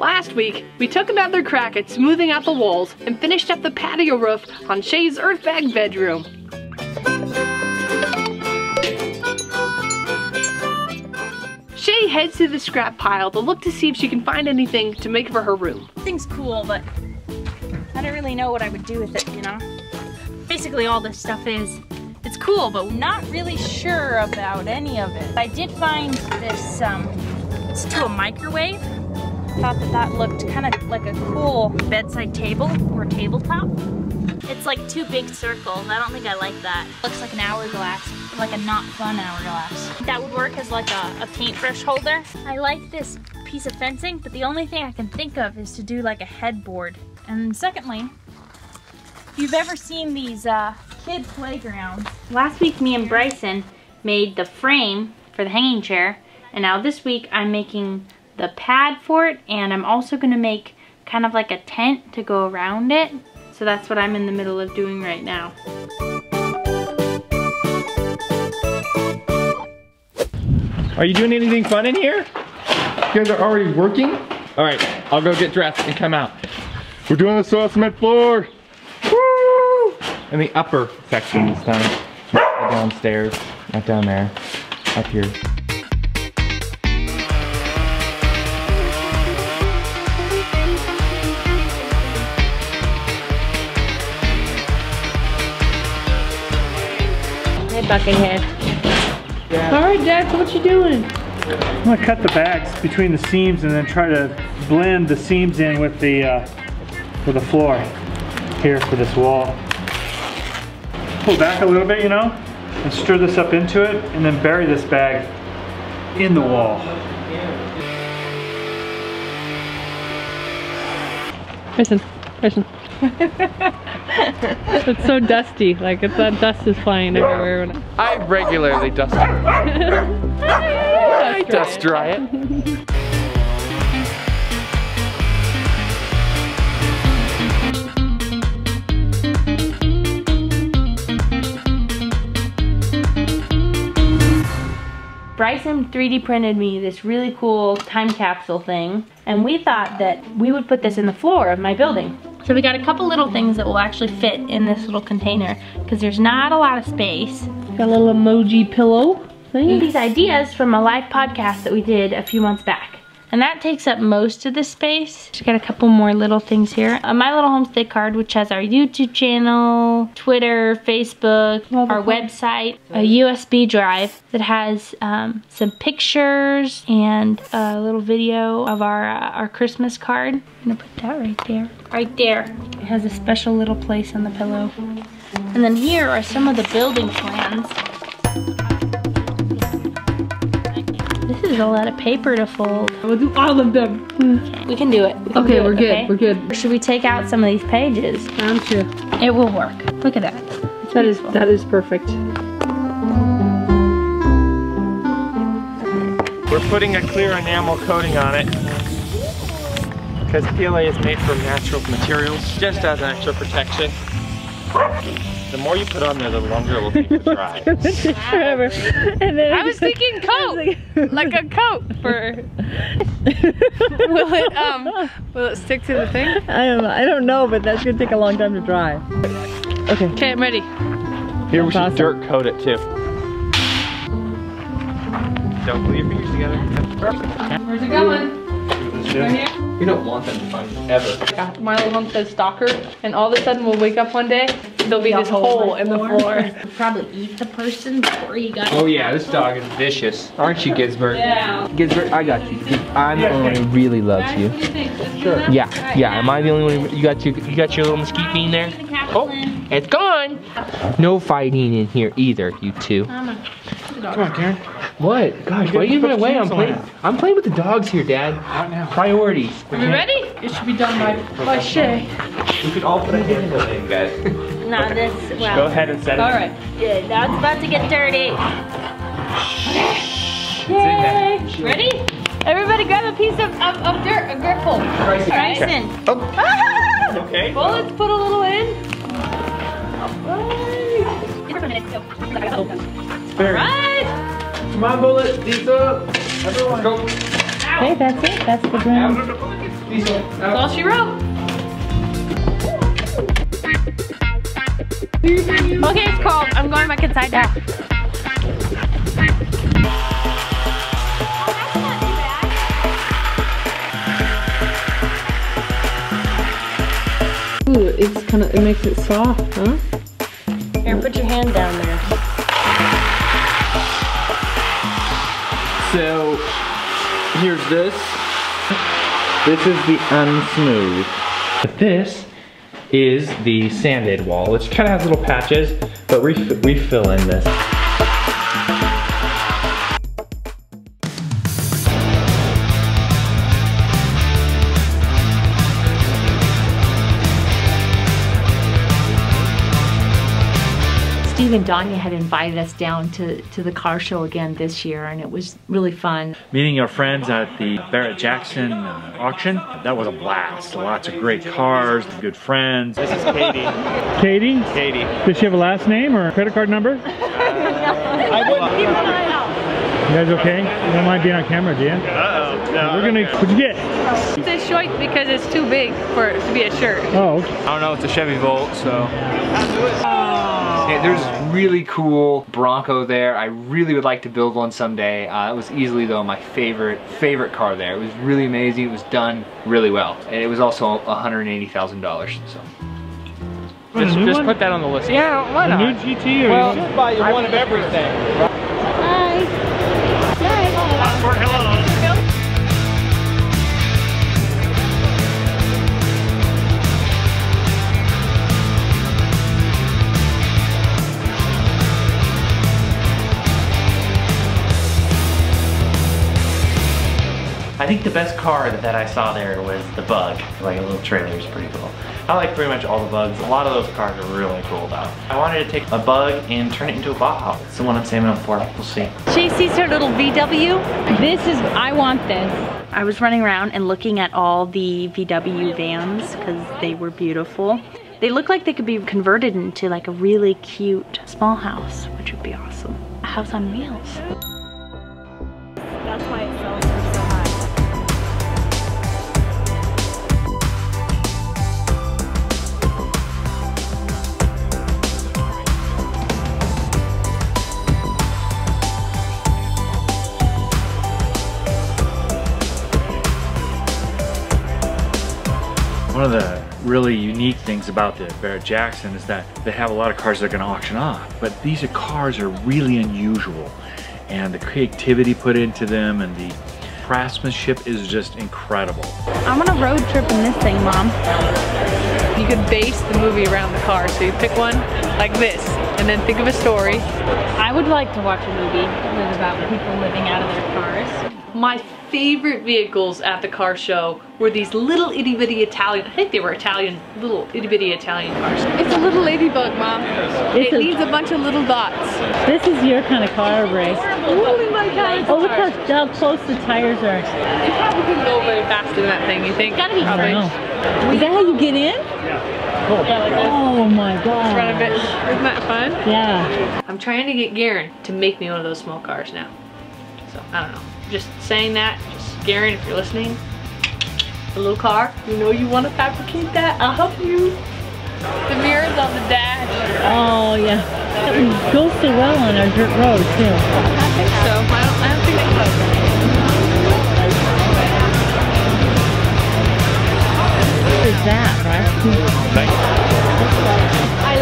Last week, we took another crack at smoothing out the walls and finished up the patio roof on Shae's earthbag bedroom. Shay heads to the scrap pile to look to see if she can find anything to make for her room. Thing's cool, but I don't really know what I would do with it, you know? Basically all this stuff is, it's cool, but not really sure about any of it. I did find this, um, it's to a microwave. I thought that that looked kind of like a cool bedside table or tabletop. It's like two big circles. I don't think I like that. Looks like an hourglass, like a not fun hourglass. That would work as like a, a paintbrush holder. I like this piece of fencing, but the only thing I can think of is to do like a headboard. And secondly, if you've ever seen these uh, kid playgrounds, last week me and Bryson made the frame for the hanging chair, and now this week I'm making the pad for it, and I'm also gonna make kind of like a tent to go around it. So that's what I'm in the middle of doing right now. Are you doing anything fun in here? You guys are already working? All right, I'll go get dressed and come out. We're doing the soil cement floor. Woo! In the upper section this time. Not downstairs, not down there, up here. Buckethead. All right, Dad, what you doing? I'm gonna cut the bags between the seams and then try to blend the seams in with the uh, with the floor here for this wall. Pull back a little bit, you know, and stir this up into it, and then bury this bag in the wall. Listen, listen. It's so dusty, like it's, that dust is flying everywhere. When I regularly dust. I dust dry it. Bryson 3D printed me this really cool time capsule thing, and we thought that we would put this in the floor of my building. So we got a couple little things that will actually fit in this little container, because there's not a lot of space. Got a little emoji pillow thing. These ideas from a live podcast that we did a few months back. And that takes up most of the space. Just got a couple more little things here. A My Little Homestead card, which has our YouTube channel, Twitter, Facebook, our website, a USB drive that has um, some pictures and a little video of our uh, our Christmas card. I'm gonna put that right there. Right there. It has a special little place on the pillow. And then here are some of the building plans. This is a lot of paper to fold. We'll do all of them. We can do it. We can Okay, do we're good, okay? we're good. Should we take out some of these pages? I'm sure. It will work. Look at that. That is, that is perfect. We're putting a clear enamel coating on it because PLA is made from natural materials, just as an extra protection. The more you put on there, the longer it will take to dry. Forever. And then I was thinking coat, like a coat for. will it um? Will it stick to the thing? I don't know. I don't know, but that's gonna take a long time to dry. Okay. Okay, I'm ready. Here, we should Awesome. dirt coat it too. Don't glue your fingers together. Where's it going? You don't want them to find you, ever. Yeah, My little home says stalker, and all of a sudden we'll wake up one day, there'll be this hole in the floor. Probably eat the person before you got Oh yeah, this dog is vicious. Aren't you, Gisbert? Yeah. Gisbert, I got you. I'm the only one who really loves you. Sure. Yeah, yeah. Am I the only one? Who, you got your, you got your little mesquite bean there? Oh, it's gone. No fighting in here either, you two. Come on, Karen. What? Gosh, why are you in my way? I'm playing. I'm playing with the dogs here, Dad. Not now. Priorities. Are we ready? It should be done by, by Shae. We could all put a handle in, guys. Now this, Go ahead and set it. All right. yeah, now it's about to get dirty. Yay! Ready? Everybody grab a piece of, of, of dirt, a gripple. Bryson. Oh. Okay. Well, let's put a little in. Very- Right. Come on, Bullet. These up. Everyone. Go. Okay, that's it. That's the broom. That's all she wrote. Okay, it's cold. I'm going back inside now. Ooh, it's kind of, it makes it soft, huh? Here, put your hand down there. So, here's this. This is the unsmooth. But this is the sanded wall, which kind of has little patches, but we, we fill in this. Steve and Danya had invited us down to, to the car show again this year, and it was really fun. Meeting our friends at the Barrett Jackson uh, auction, that was a blast. Lots of great cars, good friends. This is Katie. Katie? Katie. Does she have a last name or a credit card number? I wouldn't. You guys okay? You don't mind being on camera, do you? Uh-oh. No, We're gonna, what'd you get? It's a short because it's too big for it to be a shirt. Oh, okay. I don't know, it's a Chevy Volt, so. Yeah, there's really cool Bronco there. I really would like to build one someday. Uh, it was easily though my favorite favorite car there. It was really amazing. It was done really well, and it was also $180,000. So Just, just put that on the list. Yeah, why A not? new GT or Well, you- should buy you one of everything. Think the best car that I saw there was the Bug. Like a little trailer is pretty cool. I like pretty much all the Bugs. A lot of those cars are really cool though. I wanted to take a Bug and turn it into a Baja. It's the one I'm saving up for. We'll see. She sees her little VW. This is, I want this. I was running around and looking at all the VW vans because they were beautiful. They look like they could be converted into like a really cute small house, which would be awesome. A house on wheels. One of the really unique things about the Barrett Jackson is that they have a lot of cars they're going to auction off, but these are cars are really unusual, and the creativity put into them and the craftsmanship is just incredible. I'm on a road trip in this thing, Mom. You could base the movie around the car. So you pick one like this and then think of a story. I would like to watch a movie with about people living out of their cars. My favorite vehicles at the car show were these little itty bitty Italian, I think they were Italian, little itty bitty Italian cars. It's a little ladybug, Mom. It a- needs a bunch of little dots. This is your kind of car, Ray. Really my kind of Oh, look how, how close the tires are. It probably couldn't go very fast in that thing, you think? Gotta be I Probably. Is that how you get in? Yeah, like. Oh my god. Run a bit. Isn't that fun? Yeah. I'm trying to get Garen to make me one of those small cars now. So, I don't know. Just saying that, just Garen, if you're listening, a little car, you know you want to fabricate that, I'll help you. The mirrors on the dash. Oh yeah. That would go so well on our dirt road too. I think so. I don't, I don't think they will. What is that, right? I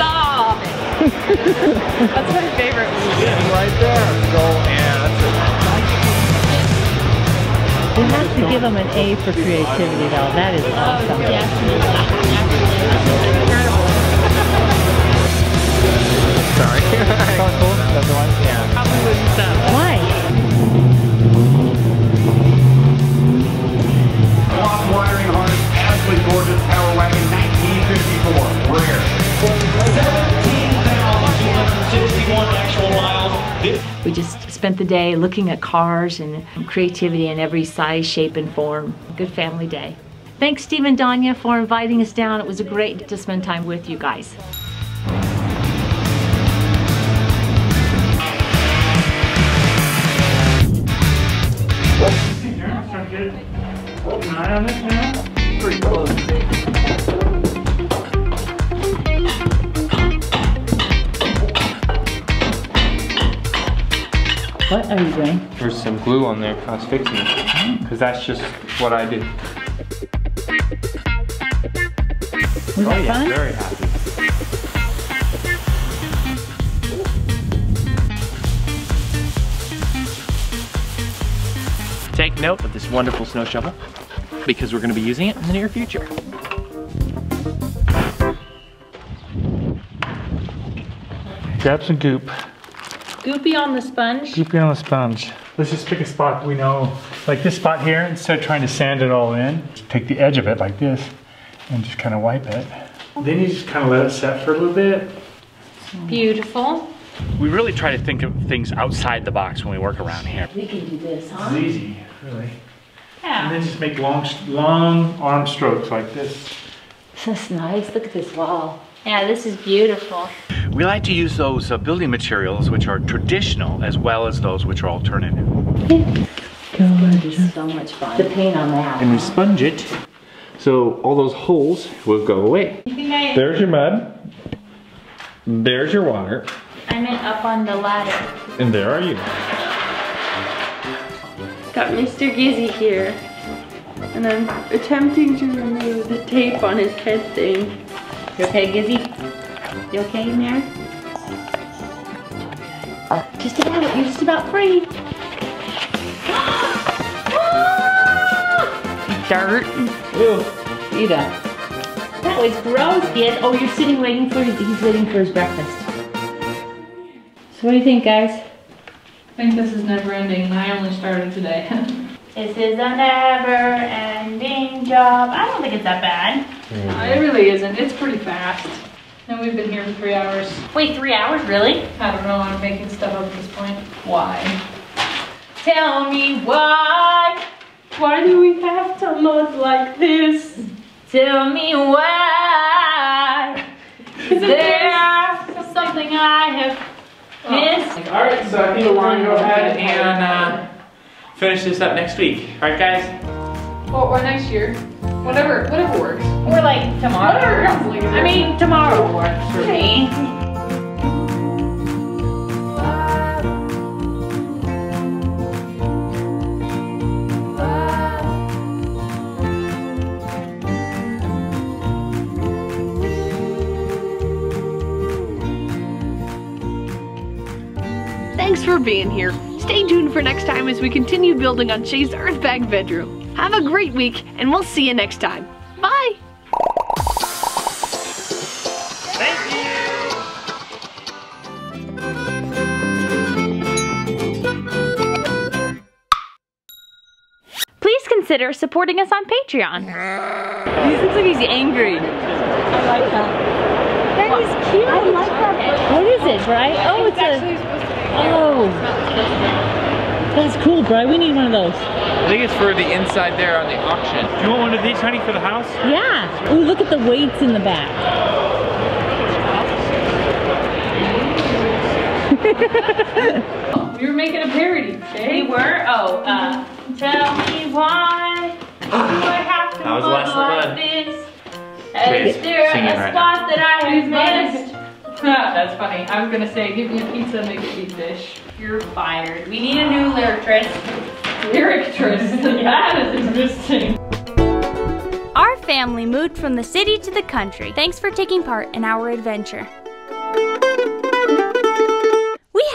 love it. That's my favorite movie. Right give them an A for creativity though. That is awesome. Sorry. That's the one? Yeah. Probably wouldn't stop. Why? Lost wiring harness, Ashley Gorgeous miles. We just spent the day looking at cars and creativity in every size, shape, and form. Good family day. Thanks, Steve and Danya, for inviting us down. It was a great to spend time with you guys. Keep an eye on this What are you doing? There's some glue on there. I was fixing it. Mm. Because that's just what I do. Was Oh it yeah, fun? very happy. Take note of this wonderful snow shovel because we're going to be using it in the near future. Grab some goop. Goopy on the sponge. Goopy on the sponge. Let's just pick a spot we know, like this spot here, instead of trying to sand it all in, take the edge of it like this and just kind of wipe it. Then you just kind of let it set for a little bit. Beautiful. We really try to think of things outside the box when we work around here. We can do this, huh? It's easy, really. Yeah. And then just make long, long arm strokes like this. That's nice. Look at this wall. Yeah, this is beautiful. We like to use those uh, building materials which are traditional as well as those which are alternative. This is so much fun. The paint on that. And we sponge it so all those holes will go away. There's your mud. There's your water. I meant up on the ladder. And there are you. Got Mr. Gizzy here. And I'm attempting to remove the tape on his head thing. You okay, Gizzy? You okay in there? Oh, just about, you're just about free. Dirt. Eat that. That was gross, kid. Oh, you're sitting waiting for his, he's waiting for his breakfast. So what do you think, guys? I think this is never ending and I only started today. This is a never-ending job. I don't think it's that bad. Mm. it really isn't. It's pretty fast. And we've been here for three hours. Wait, three hours, really? I don't know. I'm making stuff up at this point. Why? Tell me why. Why do we have to mud like this? Tell me why. Is there something I have missed? All right, so I think we're gonna go ahead and uh, finish this up next week. All right, guys. Well, or next year. Whatever, whatever works. Or like tomorrow. Whatever comes later. I mean, tomorrow works for me. Thanks for being here. Stay tuned for next time as we continue building on Shae's Earth Bag bedroom. Have a great week, and we'll see you next time. Bye! Consider supporting us on Patreon. He looks like he's angry. I like that. That is cute. I like that. What is it, Bri? Oh, it's a. Oh. That's cool, Bri. We need one of those. I think it's for the inside there on the auction. Do you want one of these, honey, for the house? Yeah. Ooh, look at the weights in the back. We were making a parody, Shae. We were? Oh, uh, tell me why do I have to That was the look last like this? Jay's Is there a right spot that I have missed? That's funny. I was gonna say, give me a pizza, make it deep dish. You're fired. We need a new lyricist. Lyrictress. that is existing. Our family moved from the city to the country. Thanks for taking part in our adventure.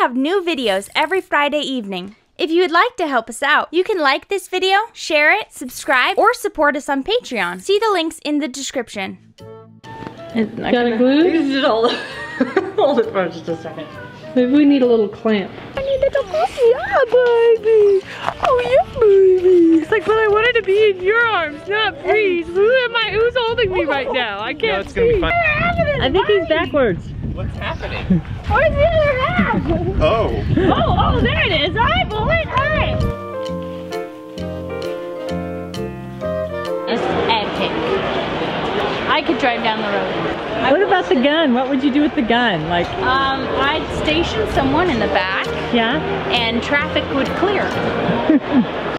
We have new videos every Friday evening. If you would like to help us out, you can like this video, share it, subscribe, or support us on Patreon. See the links in the description. Got a glue? Use it all. Hold it for just a second. Maybe we need a little clamp. I need a little pussy. Yeah, baby. Oh, yeah, baby. It's like when I wanted to be in your arms, not freeze. Who am I? Who's holding me right now? I can't it's gonna be see. fun. I think he's backwards. What's happening? Where's the other half? Oh. Oh, oh, there it is. Hi, bullet. Hi. It's epic. I could drive down the road. What about the gun? What would you do with the gun? Like, Um, I'd station someone in the back yeah? and traffic would clear.